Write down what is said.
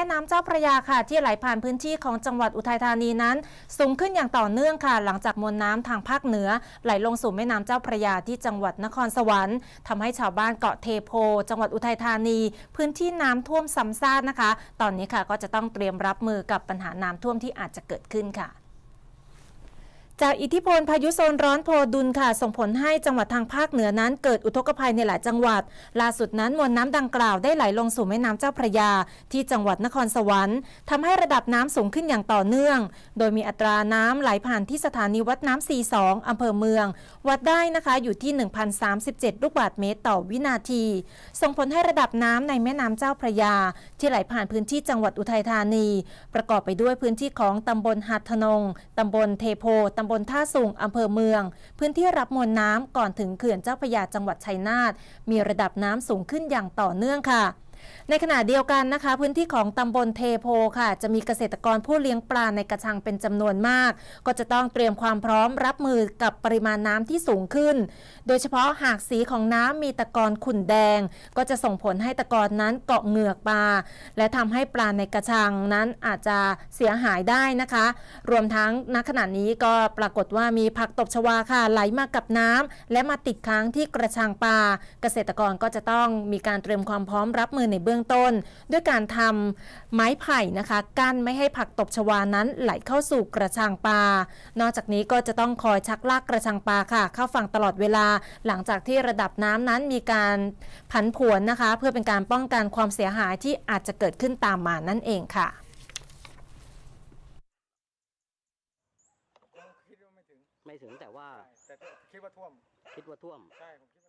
แม่น้ำเจ้าพระยาค่ะที่ไหลผ่านพื้นที่ของจังหวัดอุทัยธานีนั้น สูงขึ้นอย่างต่อเนื่องค่ะ หลังจากมวลน้ำทางภาคเหนือ ไหลลงสู่แม่น้ำเจ้าพระยาที่จังหวัดนครสวรรค์ทำให้ชาวบ้านเกาะเทโพ จังหวัดอุทัยธานี พื้นที่น้ำท่วมซ้ำซากนะคะ ตอนนี้ค่ะก็จะต้องเตรียมรับมือกับปัญหาน้ำท่วมที่อาจจะเกิดขึ้นค่ะ จากอิทธิพลพายุโซนร้อนโพดุลค่ะ ส่งผลให้จังหวัดทางภาคเหนือนั้นเกิดอุทกภัยในหลายจังหวัด ล่าสุดนั้นมวลน้ำดังกล่าวได้ไหลลงสู่แม่น้ำเจ้าพระยา ที่จังหวัดนครสวรรค์ทำให้ระดับน้ำสูงขึ้นอย่างต่อเนื่อง โดยมีอัตราน้ำไหลผ่านที่สถานีวัดน้ำสีสองอำเภอเมือง วัดได้นะคะอยู่ที่ 1,037 ลูกบาศก์เมตรต่อวินาที ส่งผลให้ระดับน้ำในแม่น้ำเจ้าพระยา ที่ไหลผ่านพื้นที่จังหวัดอุทัยธานี ประกอบไปด้วยพื้นที่ของตำบลหัดทนงตำบลเทโพตำบลท่าสูงอำเภอเมือง พื้นที่รับมวลน้ำก่อนถึงเขื่อนเจ้าพระยาจังหวัดชัยนาทมีระดับน้ำสูงขึ้นอย่างต่อเนื่องค่ะ ในขณะเดียวกันนะคะ พื้นที่ของตำบลเทโพค่ะ จะมีเกษตรกรผู้เลี้ยงปลาในกระชังเป็นจำนวนมาก ก็จะต้องเตรียมความพร้อมรับมือกับปริมาณน้ำที่สูงขึ้น โดยเฉพาะหากสีของน้ำมีตะกอนขุ่นแดง ก็จะส่งผลให้ตะกอนนั้นเกาะเหงือกปลา และทำให้ปลาในกระชังนั้นอาจจะเสียหายได้นะคะ รวมทั้งณขณะนี้ก็ปรากฏว่ามีผักตบชวาค่ะไหลมากับน้ำและมาติดค้างที่กระชังปลา เกษตรกรก็จะต้องมีการเตรียมความพร้อมรับมือในเบื้องต้น ด้วยการทำไม้ไผ่นะคะ กั้นไม่ให้ผักตบชวานั้นไหลเข้าสู่กระชังปลานอกจากนี้ก็จะต้องคอยชักลากกระชังปลาค่ะ เข้าฝั่งตลอดเวลา หลังจากที่ระดับน้ำนั้นมีการผันผวนนะคะ เพื่อเป็นการป้องกันความเสียหายที่อาจจะเกิดขึ้นตามมานั่นเองค่ะไม่ถึงแต่ว่าแต่คิดว่าท่วม คิดว่าท่วม ใช่ผม